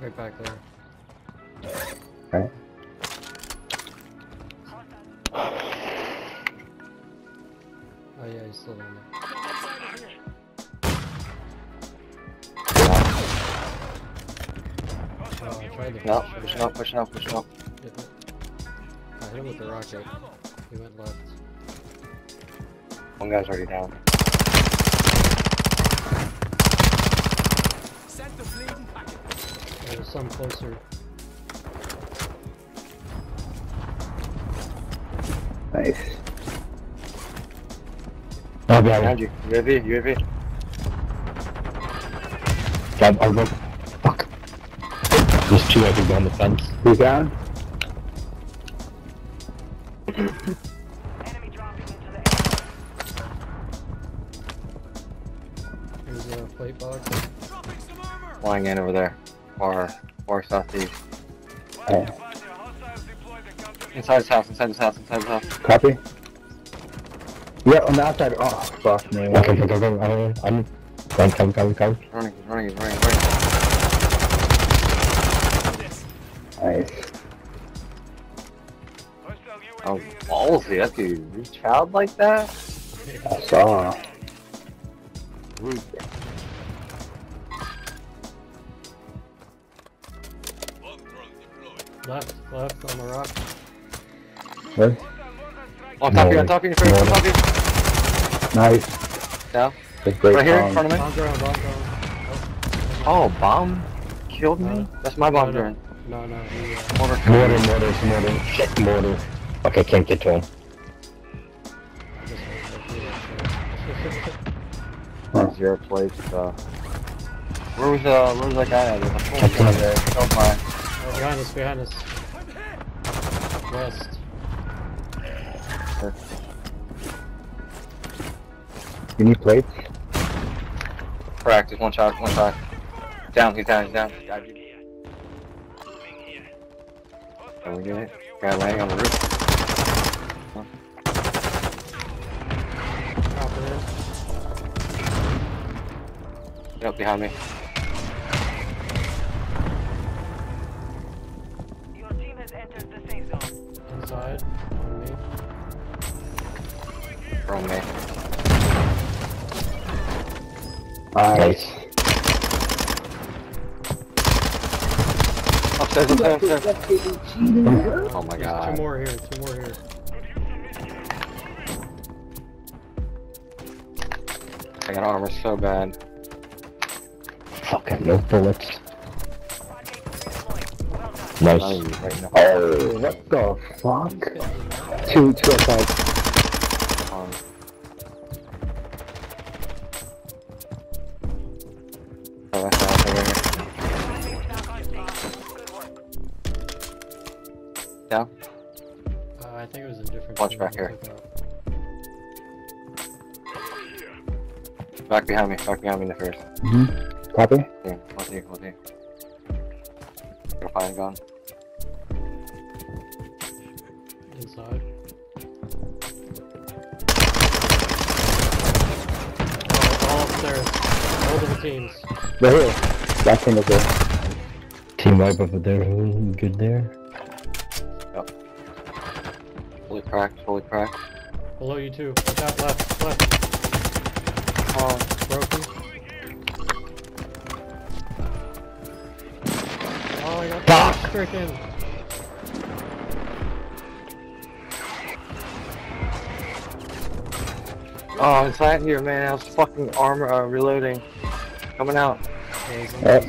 Right back there. Right. Oh yeah, he's still down there. Oh, No, pushing up, pushing up, pushing up. I hit him with the rocket. He went left. One guy's already down. There some closer. Nice. Oh, Behind behind you. UAV, UAV. Grab, I'll. Fuck. There's two I think behind the fence. Who's down? There's a plate box. Flying in over there. Far, far southeast. Oh, Inside his house, inside his house, inside his house. copy. Yeah, on the outside. Oh, fuck me. Okay, go, go, go. I don't know. I'm. Come, come, come, come. He's running, he's running, he's running, he's running. Nice. Oh, ballsy. That dude reach out like that? I saw. Left, left on the rock. What? On top of you, on top of you, on top of you. Nice. Yeah. That's great. Right here in front of me. Bomb drone, bomb drone. Oh, bomb killed me? Uh, That's my bomb no, drone. No, no, he, uh, Mortar. Mortar, mortar, mortar. Shit, mortar. Okay, can't get to him. this Zero place. Uh, where was uh, where was that guy at? There's a full guy there. Killed my. oh, behind us, behind us. West. You need plates? Correct. Just one shot. One shot. Down. He's down. He's down. Got you. Can we get it? Guy laying on the roof. Copper in. Yep, behind me. Nice. Upstairs. Upstairs. Upstairs. Oh my god! Two more here, two more here. I got armor so bad. Fucking no bullets. Nice. right. Oh, what the fuck? Two, two outside. Watch back here. Back behind me. Back behind me in the first. Mm-hmm. Copy? Yeah, one here, one here. Gonna find a gun. Inside. All, all upstairs. Multiple teams. Right here. Last thing is there. Team wipe over there. Good there. Cracked, fully cracked. Below you too. Watch out, left, left. Oh, Broken. Oh, I got Fuck. stricken. oh, inside here, man. I was fucking armor uh, reloading. Coming out. Yeah,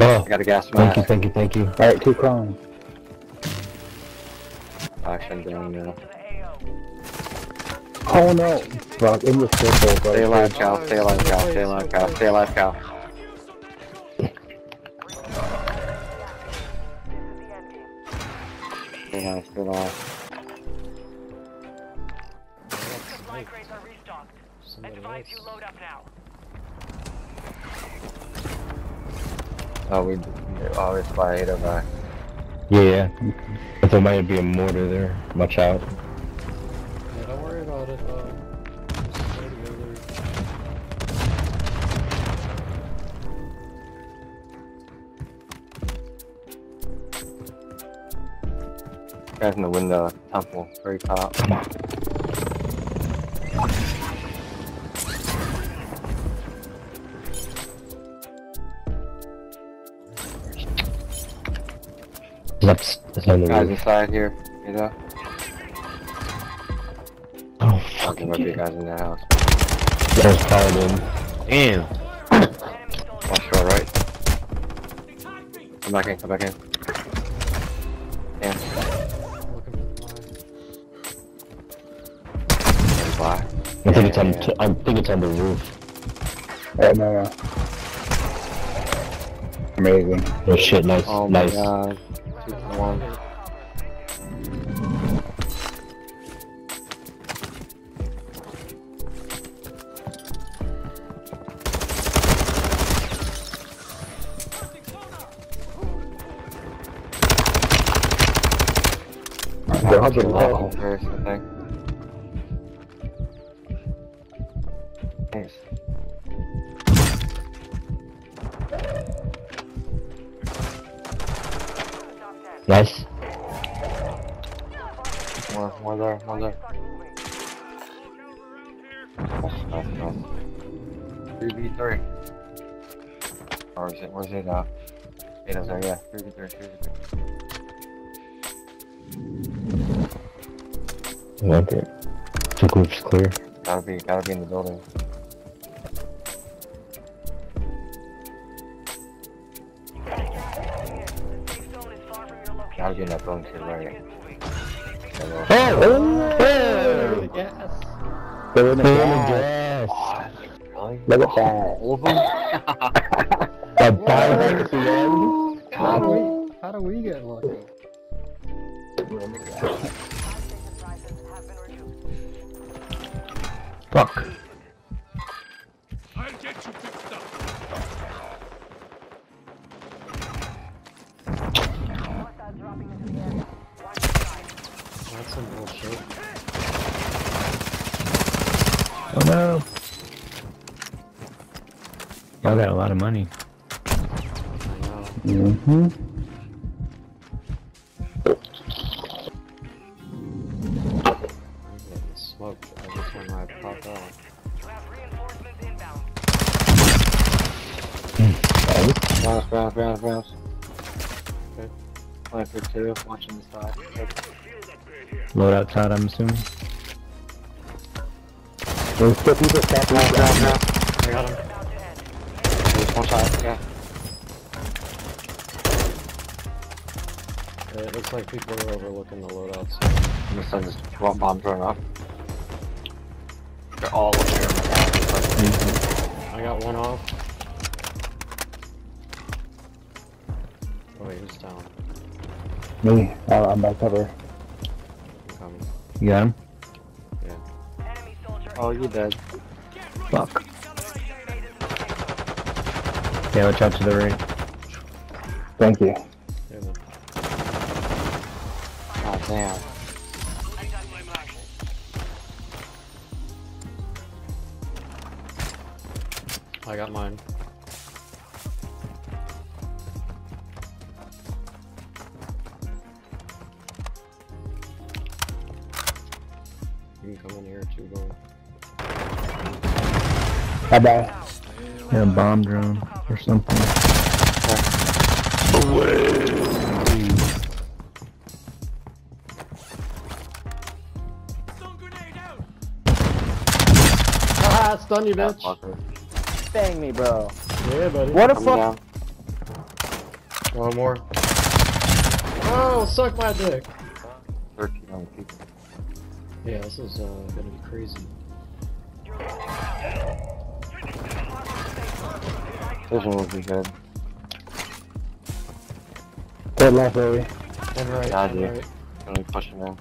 Oh, I got a gas mask. thank you, thank you, thank you. Alright, two crawling. Actually, I'm down now. Oh no! Fuck, in the circle, bro. Stay alive, Cal. Stay alive, Cal. Stay alive, Cal. Stay alive, Cal. Stay alive, stay alive. Supply crates are restocked. Advise you load up now. Oh, we, always fly 8 by. Yeah, but there might be a mortar there. Much out. Yeah, don't worry about it. Uh, Guys in the window, temple, very top. Come on. Is that, is that the Guys inside here, you know? Oh, Okay, fucking might be guys in that house. There's Paladin. Damn. Watch short right. Come back in, come back in. Damn, Looking for there's black. I think it's on. Yeah. I think it's on the roof. Oh, no, no. Amazing. Oh shit! Nice, Oh my nice. god. One. They're all Two Or is it, where's it, uh? It is there, yeah. 3v3, 3v3. Okay. Two groups clear. Gotta be, gotta be in the building. The safe zone is far from your location. Gotta be in that building to the Time to right. get moving. Yeah, well, Oh! it. Yes. They're in the Damn gas. gas. Really? Look at that. All of them? That buyback at the end. How do we? How do we get lucky? Buy station prices have been reduced. Fuck. Got a lot of money. I know. Mm-hmm. I'm getting smoked every time I pop out. You have reinforcements inbound. Bounce, bounce, bounce, bounce. Okay. For two, watching the side. Load outside, I'm assuming. There's still people stopping Bounce, bounce, us. bounce. I got him. About to end. There's one side, yeah. Uh, it looks like people are overlooking the loadouts. And this side just bomb bombs going off. They're all up here. My god. It's like, I got one off. Oh wait, who's down? Me. Oh, I'm by cover. I'm coming. You got him? Enemy soldier. Oh, you dead. Fuck. Yeah, watch out to the right. Thank you. Yeah, man. Damn. I got mine. You can come in here too, going. Bye bye. Yeah, a bomb drone or something. Ah, stun you, bitch! Bang me, bro. Yeah, buddy. What a fuck. One more. Oh, suck my dick! 13 on people. Yeah, this is uh, gonna be crazy. This one will be good. Third left, Lily. And right, Yeah, and dude. right. Gonna be pushing in.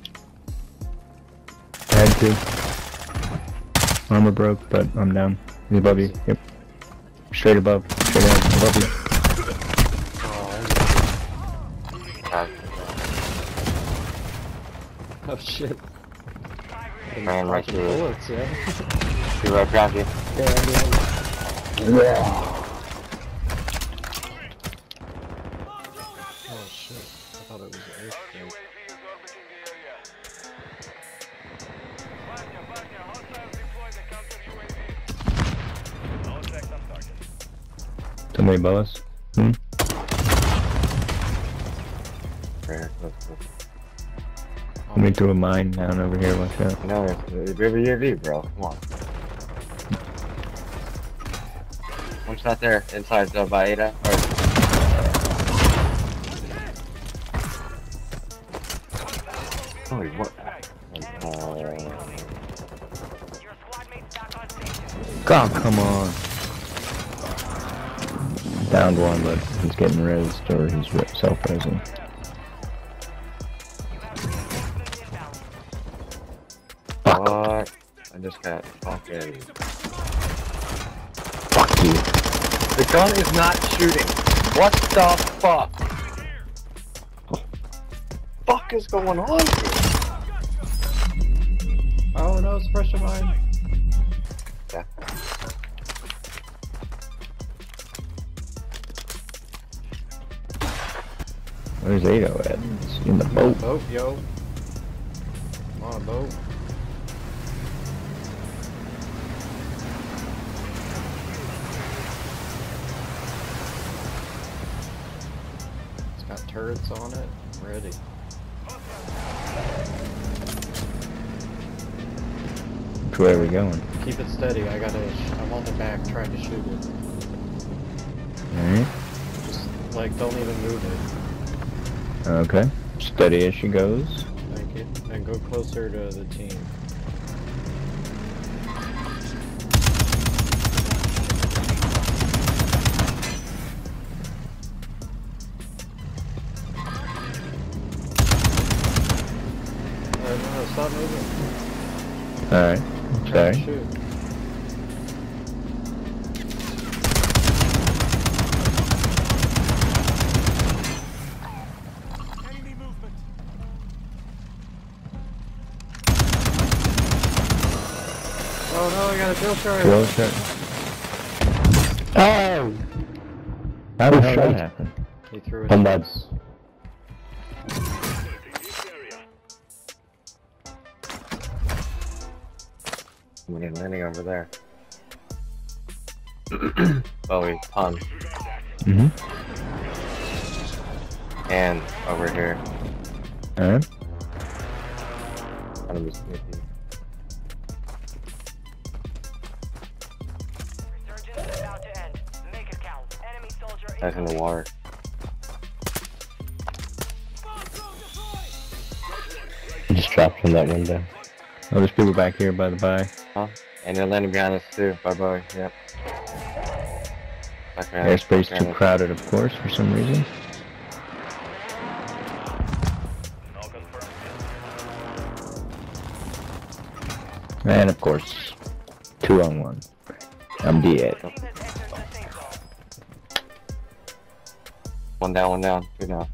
I had to. Armor broke, but I'm down. He's above you. Yep. Straight above. Straight above. Above you. Oh shit. ran right Fucking through it. bullets, yeah. Be right behind you. yeah, yeah. Yeah. Somebody above us. Hmm? Let me threw a mine down over here. Watch out. No, it's, every UAV, bro. Come on. One shot there, inside uh, by Ada. Or, Holy what? Uh, Your squad mate's back on. God, come on. Downed one, but he's getting rezzed or he's self-rezzing. You have what? I just got fucking. Fuck you. The gun is not shooting. What the fuck? Fuck is going on here? Oh no, it's fresh pressure mine. Where's Ado at? He's in the boat. Boat, yo. Come on, boat. It's got turrets on it. Ready. Which way are we going? Keep it steady. I gotta. I'm on the back trying to shoot it. Alright. Just like don't even move it. Okay. Steady as she goes. Thank you. And go closer to the team. Uh, no, stop moving. Alright. Sorry. No, I got a drill charge. Drill shot. Oh! How the hell did that happen? He threw it. I'm at dead. Somebody landing over there. oh, we pun. Mm-hmm. And over here. Alright. Kind of a sneaky. Soldier Guys in the water. I just dropped from that window. Oh, there's people back here by the by. Huh? And they're landing behind us too. Bye bye. Yep. Back behind us, Airspace too us. crowded, of course, for some reason. And of course, two on one. I'm dead. One down, one down. Two down.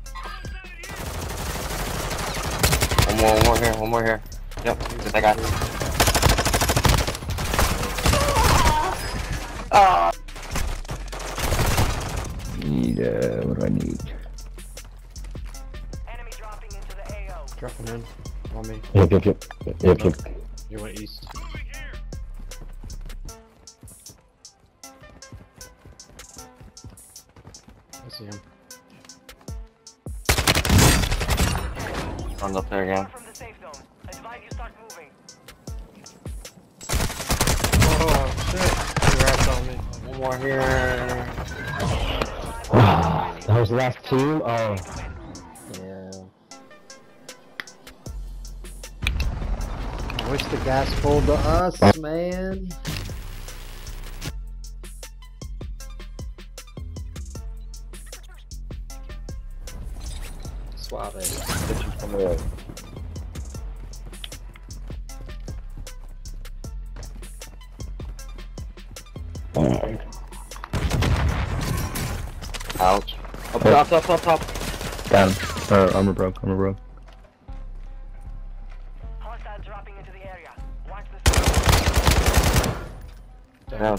One more, one more here, one more here. Yep, just I got Need, uh, what do I need? Enemy dropping into the AO. Dropping in. On me. Yep, yep, yep. Yep, yep. You went east. I see him. One's up there again. From the safe zone. Advise you start moving. Oh shit! He wrapped on me. One more here. that was the last team? Oh. Yeah. I wish the gas pulled to us, man. Bitches from the road. Ouch. Up top, top, top, top. Down. Uh, armor broke, armor broke. Hostile dropping into the area. Watch the Down.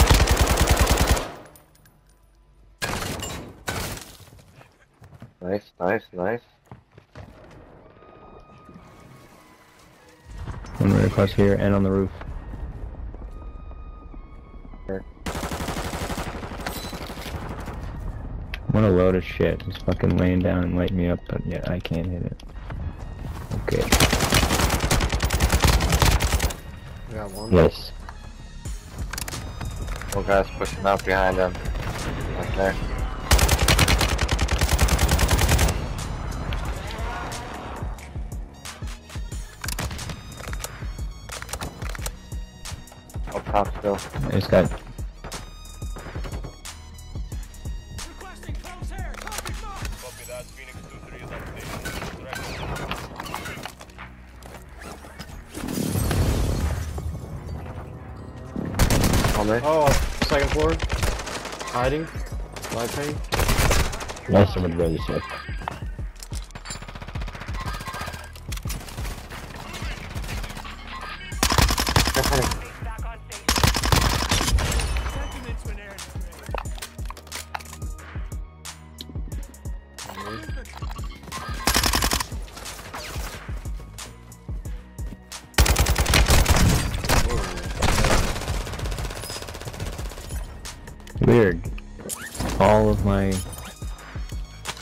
Nice, nice, nice. Right across here and on the roof. What a load of shit. He's fucking laying down and lighting me up, but yeah, I can't hit it. Okay. I got one. Yes. One guy's pushing up behind him. Right there. Station. Direct. On me. Oh, second floor. Hiding. Live pain. Nice someone really sick. My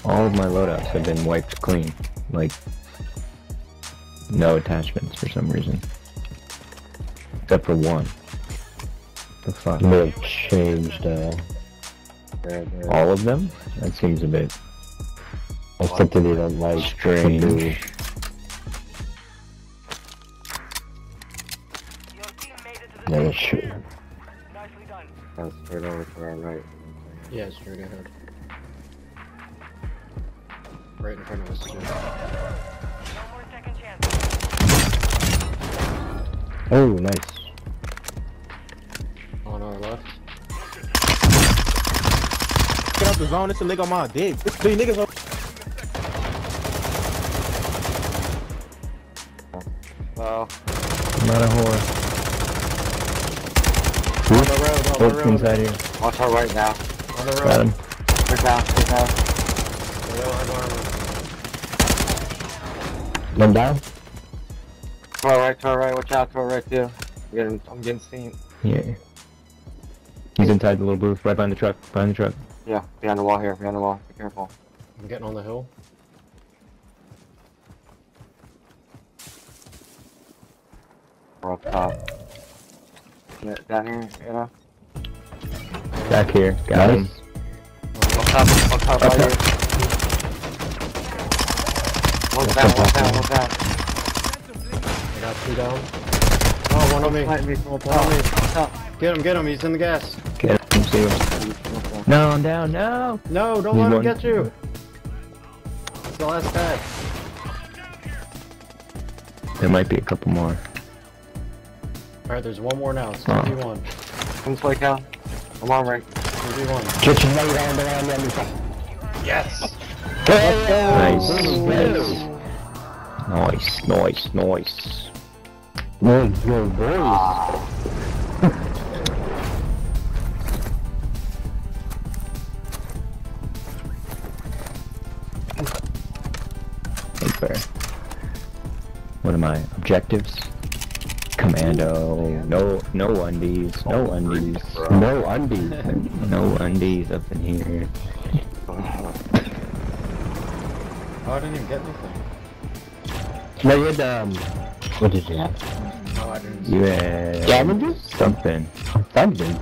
all of my loadouts have been wiped clean. Like no attachments for some reason. Except for one. The fuck? May have changed, uh, There, there. All of them? That seems a bit that's something they don't like. to do. strange. Your team made it to the Yeah, that's true. Nicely done. That's straight over to our right. Yeah, straight ahead. Right in front of us, too. No more second chances. Oh, nice. On our left. Get out the zone, it's a nigga on my dick. It's three niggas on Well, I'm not a whore. On the road, on the road. inside here. watch our right now. On the Got road. him. Look down, look down. They don't have armor. One down? To our right, to our right, watch out, to our right too. I'm getting, I'm getting seen. Yeah. He's inside the little booth, right behind the truck. Behind the truck. Yeah, behind the wall here, behind the wall. Be careful. I'm getting on the hill. We're up top. Down here, you know? Back here. Got him. Up top, up top, right here. One's down, one's down, one's down. I got two down. Oh, one on me. Fight me, come up One on me. top. Get him, get him. He's in the gas. Get him. See him. No, I'm down. No. No, don't He's let him one. get you. It's the last tag. There might be a couple more. Alright, there's one more now. It's Oh. 2v1. Come this way, Cal. I'm on right. 2v1. Kitchen right around around the other side. Yes! Nice. Nice. Nice. Nice. Nice. No, no, boys. Ain't fair. What am I? Objectives? Commando. No. No undies. No undies. No undies. No undies up in here. Oh, I didn't even get anything. No, you had, um, what did you have? No, I didn't. You had Damages? something. Something.